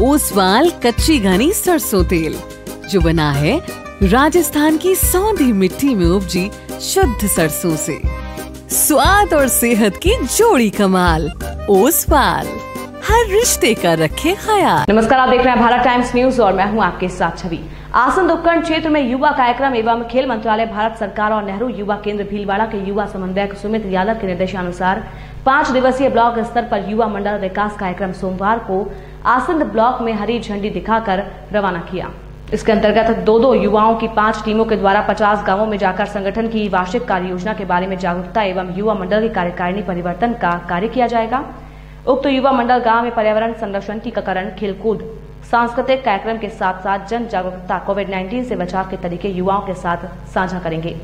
ओसवाल कच्ची घनी सरसों तेल, जो बना है राजस्थान की सौंधी मिट्टी में उपजी शुद्ध सरसों से। स्वाद और सेहत की जोड़ी कमाल, ओसवाल। हर रिश्ते का रखे ख्याल। नमस्कार, आप देख रहे हैं भारत टाइम्स न्यूज़ और मैं हूँ आपके साथ छवि। आसन उपकरण क्षेत्र में युवा कार्यक्रम एवं खेल मंत्रालय भारत सरकार और नेहरू युवा केंद्र भीलवाड़ा के युवा समन्वयक सुमित यादव के निर्देशानुसार पाँच दिवसीय ब्लॉक स्तर पर युवा मंडल विकास कार्यक्रम सोमवार को आसंद ब्लॉक में हरी झंडी दिखाकर रवाना किया। इसके अंतर्गत दो दो युवाओं की पाँच टीमों के द्वारा 50 गाँवों में जाकर संगठन की वार्षिक कार्य योजना के बारे में जागरूकता एवं युवा मंडल की कार्यकारिणी परिवर्तन का कार्य किया जाएगा। उक्त तो युवा मंडल गाँव में पर्यावरण संरक्षण टीकाकरण खेलकूद, सांस्कृतिक कार्यक्रम के साथ साथ जन जागरूकता कोविड 19 से बचाव के तरीके युवाओं के साथ साझा करेंगे।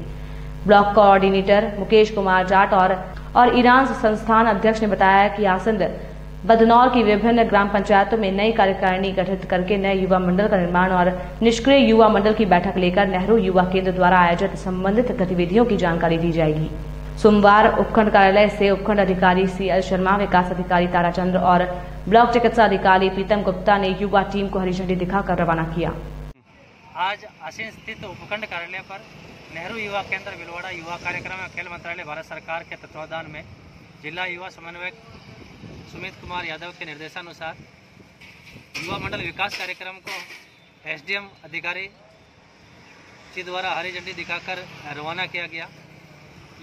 ब्लॉक कोऑर्डिनेटर मुकेश कुमार जाट और और ईरान संस्थान अध्यक्ष ने बताया कि आसंद बदनौर की विभिन्न ग्राम पंचायतों में नई कार्यकारिणी गठित करके नए युवा मंडल का निर्माण और निष्क्रिय युवा मंडल की बैठक लेकर नेहरू युवा केंद्र द्वारा आयोजित संबंधित गतिविधियों की जानकारी दी जाएगी। सोमवार उपखंड कार्यालय से उपखंड अधिकारी सी एल शर्मा, विकास अधिकारी ताराचंद्र और ब्लॉक चिकित्सा अधिकारी प्रीतम गुप्ता ने युवा टीम को हरी झंडी दिखाकर रवाना किया। आज आसीन स्थित उपखंड कार्यालय पर नेहरू युवा केंद्र भिलवाड़ा युवा कार्यक्रम खेल मंत्रालय, भारत सरकार के तत्वाधान में जिला युवा समन्वयक सुमित कुमार यादव के निर्देशानुसार युवा मंडल विकास कार्यक्रम को एसडीएम अधिकारी जी द्वारा हरी झंडी दिखाकर रवाना किया गया।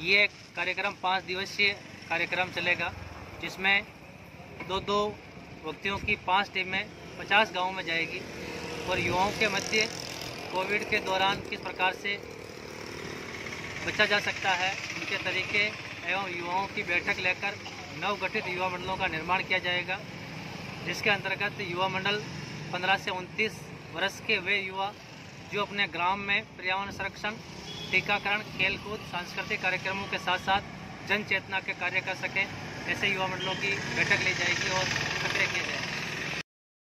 ये कार्यक्रम, पाँच दिवसीय कार्यक्रम चलेगा, जिसमें दो दो व्यक्तियों की पाँच टीमें पचास गाँवों में जाएगी और युवाओं के मध्य कोविड के दौरान किस प्रकार से बचा जा सकता है, उनके तरीके एवं युवाओं की बैठक लेकर नवगठित युवा मंडलों का निर्माण किया जाएगा, जिसके अंतर्गत युवा मंडल 15 से 29 वर्ष के वे युवा जो अपने ग्राम में पर्यावरण संरक्षण, टीकाकरण, खेलकूद, सांस्कृतिक कार्यक्रमों के साथ साथ जन चेतना के कार्य कर सकें, ऐसे युवा मंडलों की बैठक ली जाएगी और सक्रिय किया जाएगा।